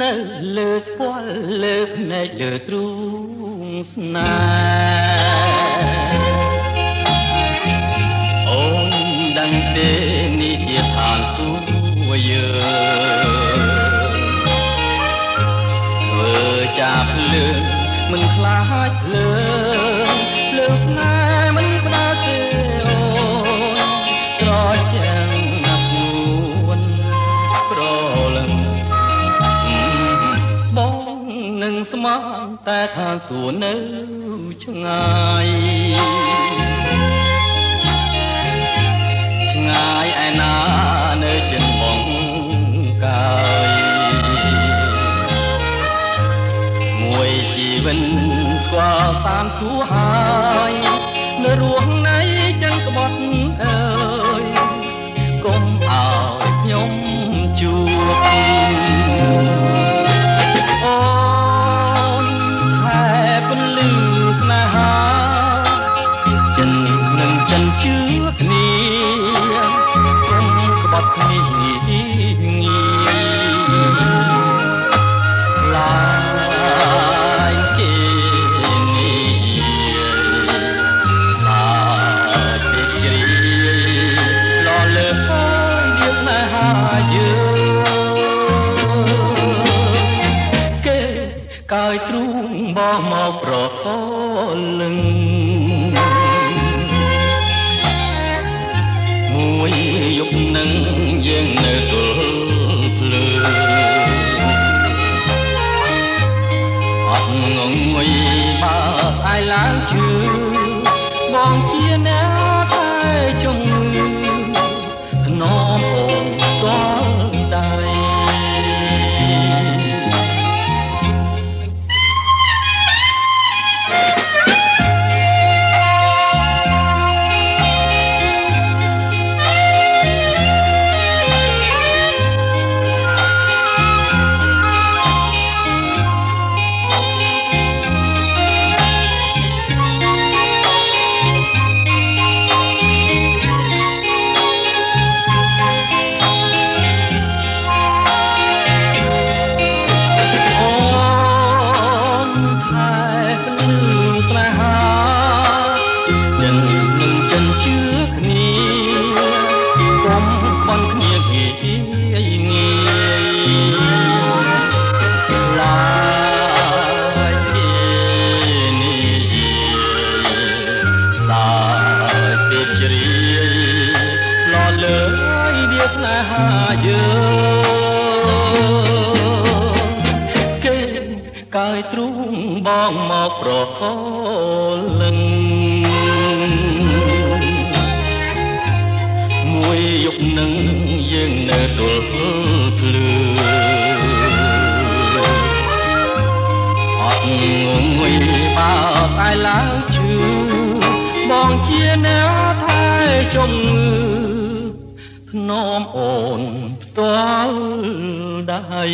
នៅលើថ្ពាល់លើភ្នែកលើទ្រូងស្នេហ៍អូនដឹងទេនេះជាឋានសួគ៌យើងធ្វើចាប់លឿនមិនខ្លាចលឿនលឿនស្នេហ៍ នឹងស្មានតែឋានសួគ៌នៅឆ្ងាយឆ្ងាយឯណានៅចិនបងកាយមួយជីវិតស្គាល់សានសួរហើយនៅរស់នៃចឹងក្បត់អើយ ក្បត់គ្នាងាយឡាយគេនេះសាពេជ្រីលលើហើយវាស្នេហាយើងគេកាយទ្រូងបោះមកប្រហលឹង ងងុយបើស្អែកឡើងជឿ ស្នេហាយើងគេកាយទ្រូងបងមកប្រហលឹងមួយយប់នឹងយើងនៅទល់ភ្លឺអត់ងងុយបើស្អែកឡើងឈឺបងជាអ្នកថែជំងឺ ធ្នមអូនផ្ទាល់ដៃ